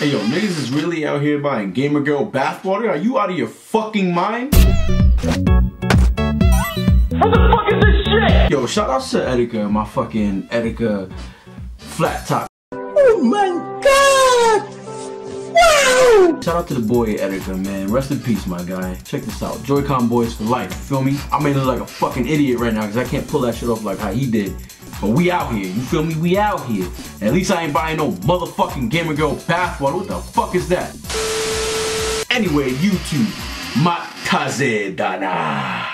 Hey yo, niggas is really out here buying Gamer Girl bathwater? Are you out of your fucking mind? What the fuck is this shit? Yo, shout out to Etika, my fucking Etika flat top. Oh my god! Wow! Shout out to the boy Etika, man. Rest in peace, my guy. Check this out. Joy-Con boys for life. You feel me? I may look like a fucking idiot right now because I can't pull that shit off like how he did. But we out here, you feel me? We out here. At least I ain't buying no motherfucking Gamer Girl bathwater. What the fuck is that? Anyway, YouTube, Makaze Dana.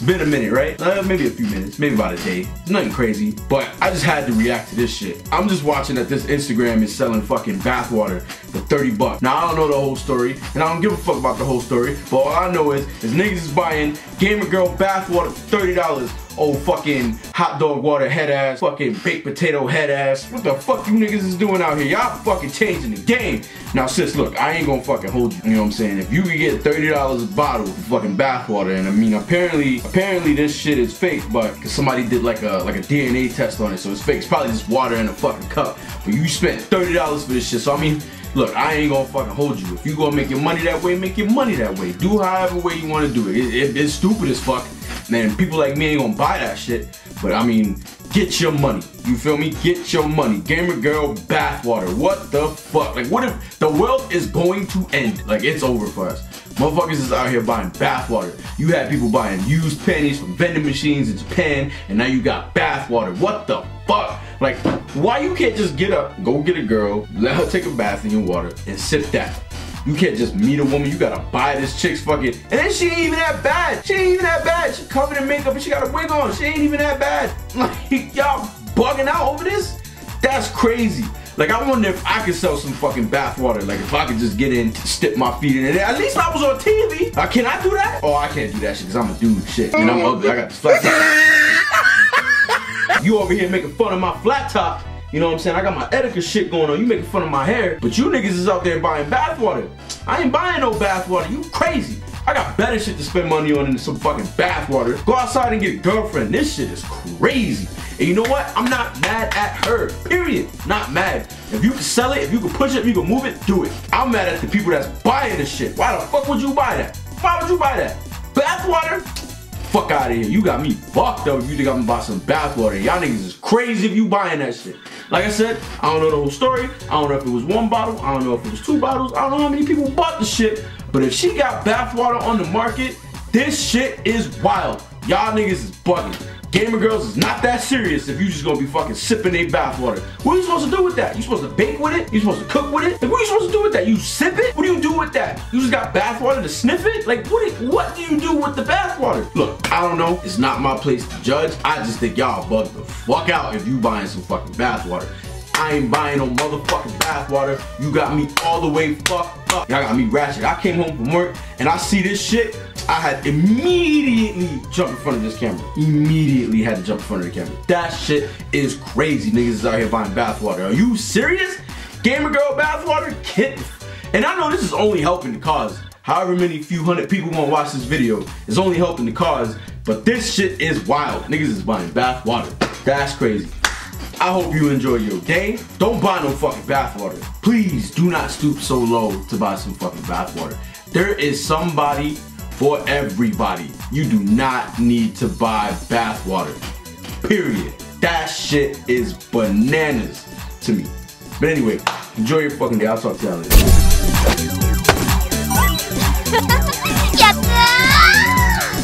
It's been a minute, right? Uh, maybe a few minutes, maybe about a day. Nothing crazy, but I just had to react to this shit. I'm just watching that this Instagram is selling fucking bathwater for 30 bucks. Now, I don't know the whole story, and I don't give a fuck about the whole story, but all I know is, is niggas is buying Gamer Girl bathwater for $30 old fucking hot dog water head ass, fucking baked potato head ass. What the fuck you niggas is doing out here? Y'all fucking changing the game. Now sis, look, I ain't gonna fucking hold you, you know what I'm saying? If you could get $30 a bottle of fucking bathwater, and I mean apparently, apparently this shit is fake, but cause somebody did like a like a DNA test on it, so it's fake. It's probably just water in a fucking cup. But you spent $30 for this shit, so I mean, Look, I ain't gonna fucking hold you. If you gonna make your money that way, make your money that way. Do however way you wanna do it. it, it it's stupid as fuck. Man, people like me ain't gonna buy that shit. But I mean, get your money. You feel me? Get your money. Gamer girl bathwater. What the fuck? Like, what if the world is going to end? Like, it's over for us. Motherfuckers is out here buying bathwater. You had people buying used panties from vending machines in Japan, and now you got bathwater. What the fuck? Like, why you can't just get up, go get a girl, let her take a bath in your water, and sip that? You can't just meet a woman, you gotta buy this chick's fucking, and then she ain't even that bad. She ain't even that bad. She covered in makeup and she got a wig on. She ain't even that bad. Like, y'all bugging out over this? That's crazy. Like, I wonder if I could sell some fucking bathwater. Like, if I could just get in, stick my feet in it. At least I was on TV. Uh, can I do that? Oh, I can't do that shit because I'm a dude shit. And I'm ugly. I got this flat top. you over here making fun of my flat top. You know what I'm saying? I got my Etika shit going on. You making fun of my hair. But you niggas is out there buying bathwater. I ain't buying no bathwater. You crazy. I got better shit to spend money on than some fucking bathwater. Go outside and get a girlfriend. This shit is crazy. And you know what? I'm not mad at her. Period. Not mad. If you can sell it, if you can push it, if you can move it, do it. I'm mad at the people that's buying this shit. Why the fuck would you buy that? Why would you buy that? Bathwater? Fuck out of here. You got me fucked up if you think I'm gonna buy some bathwater. Y'all niggas is crazy if you buying that shit. Like I said, I don't know the whole story. I don't know if it was one bottle. I don't know if it was two bottles. I don't know how many people bought the shit. But if she got bathwater on the market, this shit is wild. Y'all niggas is bugging. Gamer girls is not that serious if you just gonna be fucking sipping a bathwater. What are you supposed to do with that? You supposed to bake with it? You supposed to cook with it? Like, what are you supposed to do with that? You sip it? What do you do with that? You just got bathwater to sniff it? Like, what do, what do you do with the bathwater? Look, I don't know. It's not my place to judge. I just think y'all bug the fuck out if you buying some fucking bathwater. I ain't buying no motherfucking bathwater. You got me all the way fucked up. Y'all got me ratchet. I came home from work and I see this shit. I had immediately jumped in front of this camera. Immediately had to jump in front of the camera. That shit is crazy. Niggas is out here buying bathwater. Are you serious? Gamer girl bathwater? Kid. And I know this is only helping the cause. However many few hundred people wanna watch this video, it's only helping the cause. But this shit is wild. Niggas is buying bathwater. That's crazy. I hope you enjoy your day. Don't buy no fucking bathwater. Please do not stoop so low to buy some fucking bathwater. There is somebody for everybody. You do not need to buy bathwater. Period. That shit is bananas to me. But anyway, enjoy your fucking day. I'll talk to y'all later.